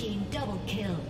Team double kill.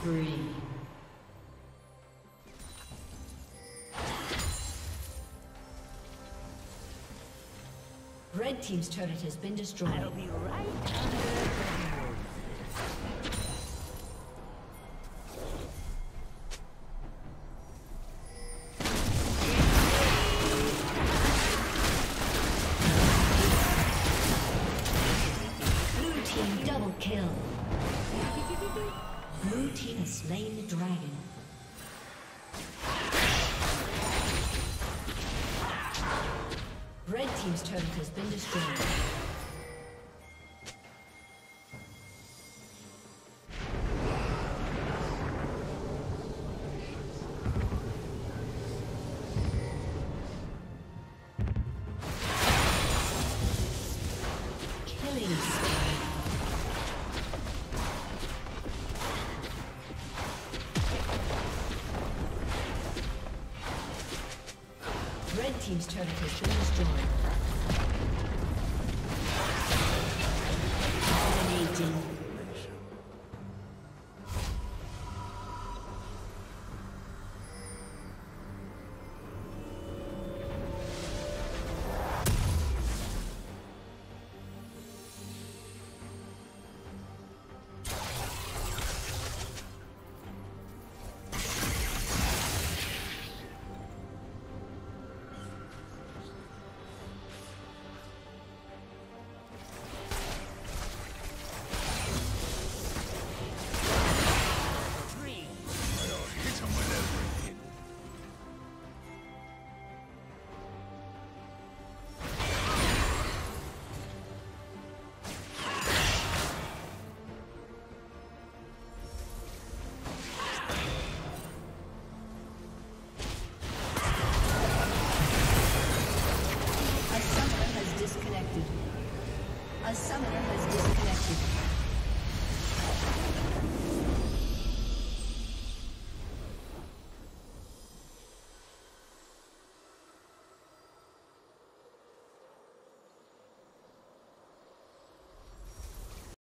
spree. Red Team's turret has been destroyed. I'll be right